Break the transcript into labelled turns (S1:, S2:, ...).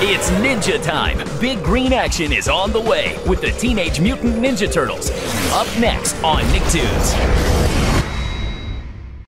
S1: It's ninja time. Big green action is on the way with the Teenage Mutant Ninja Turtles. Up next on Nicktoons.